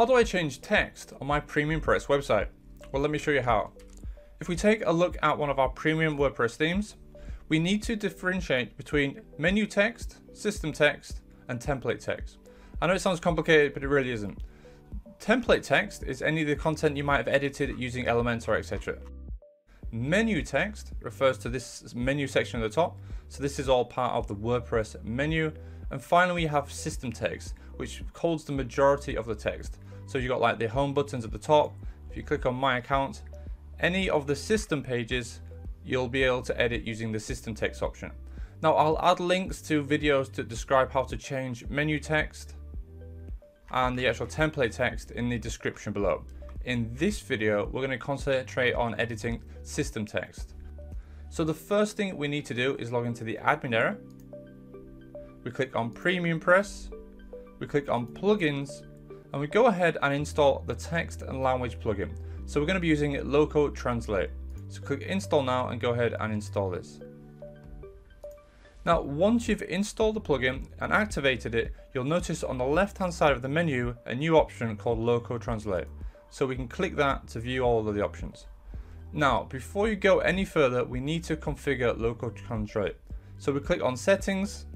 How do I change text on my Premium Press website? Well, let me show you how. If we take a look at one of our premium WordPress themes, we need to differentiate between menu text, system text, and template text. I know it sounds complicated, but it really isn't. Template text is any of the content you might have edited using Elementor, etc. Menu text refers to this menu section at the top, so this is all part of the WordPress menu. And finally, we have system text, which holds the majority of the text. So you've got like the home buttons at the top. If you click on my account, any of the system pages, you'll be able to edit using the system text option. Now I'll add links to videos to describe how to change menu text and the actual template text in the description below. In this video, we're going to concentrate on editing system text. So the first thing we need to do is log into the admin area. We click on Premium Press, we click on Plugins, and we go ahead and install the text and language plugin. So we're going to be using Loco Translate. So click install now and go ahead and install this. Now once you've installed the plugin and activated it, you'll notice on the left hand side of the menu a new option called Loco Translate. So we can click that to view all of the options. Now before you go any further we need to configure Loco Translate. So we click on settings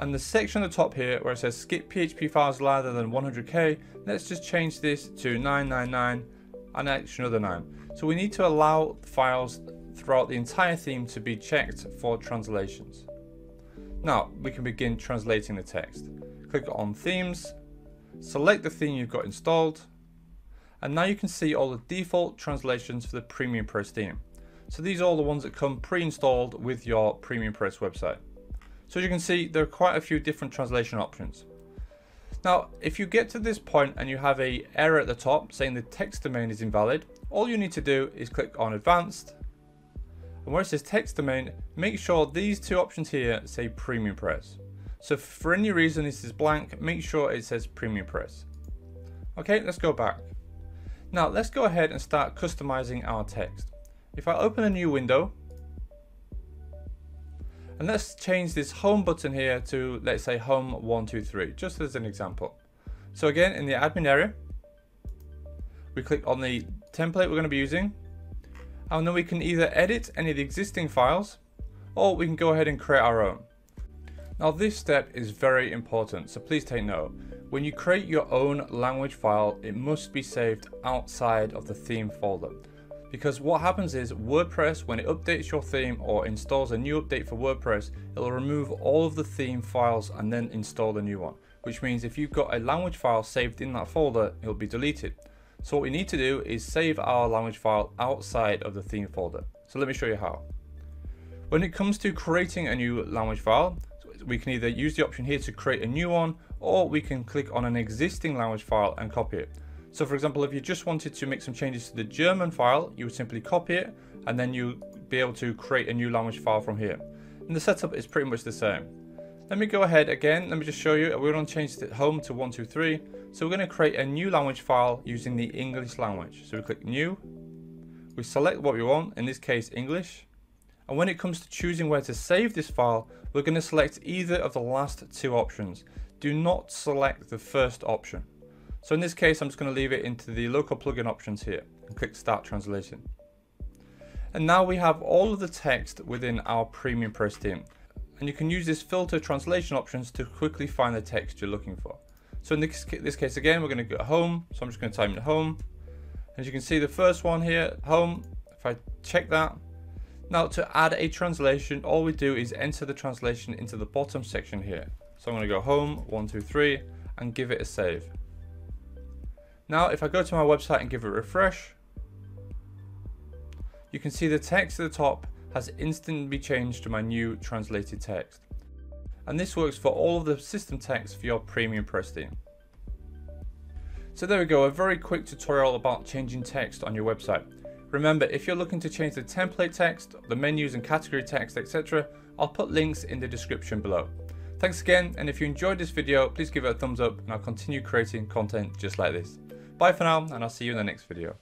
and the section at the top here where it says skip PHP files larger than 100k, let's just change this to 999 and extra another 9. So we need to allow files throughout the entire theme to be checked for translations. Now we can begin translating the text. Click on themes, select the theme you've got installed, and now you can see all the default translations for the Premium Press theme. So these are all the ones that come pre-installed with your Premium Press website. So as you can see, there are quite a few different translation options. Now, if you get to this point and you have a error at the top saying the text domain is invalid, all you need to do is click on advanced and where it says text domain, make sure these two options here say Premium Press. So for any reason this is blank, make sure it says Premium Press. Okay, let's go back. Now let's go ahead and start customizing our text. If I open a new window, and let's change this home button here to, let's say home 123, just as an example. So again, in the admin area, we click on the template we're going to be using, and then we can either edit any of the existing files or we can go ahead and create our own. Now this step is very important, so please take note. When you create your own language file, it must be saved outside of the theme folder. Because what happens is WordPress, when it updates your theme or installs a new update for WordPress, it'll remove all of the theme files and then install the new one. Which means if you've got a language file saved in that folder, it'll be deleted. So what we need to do is save our language file outside of the theme folder. So let me show you how. When it comes to creating a new language file, we can either use the option here to create a new one, or we can click on an existing language file and copy it. So for example, if you just wanted to make some changes to the German file, you would simply copy it, and then you'll be able to create a new language file from here. And the setup is pretty much the same. Let me go ahead again, let me just show you, we're going to change it home to 123. So we're going to create a new language file using the English language. So we click new, we select what we want, in this case English. And when it comes to choosing where to save this file, we're going to select either of the last two options. Do not select the first option. So in this case, I'm just going to leave it into the Loco plugin options here and click start translation. And now we have all of the text within our Premium theme and you can use this filter translation options to quickly find the text you're looking for. So in this, this case again, we're going to go home. So I'm just going to type in home. As you can see, the first one here, home, if I check that. Now to add a translation, all we do is enter the translation into the bottom section here. So I'm going to go home, one, two, three, and give it a save. Now, if I go to my website and give it a refresh, you can see the text at the top has instantly changed to my new translated text. And this works for all of the system text for your premium press. So there we go, a very quick tutorial about changing text on your website. Remember, if you're looking to change the template text, the menus and category text, etc., I'll put links in the description below. Thanks again, and if you enjoyed this video, please give it a thumbs up and I'll continue creating content just like this. Bye for now, and I'll see you in the next video.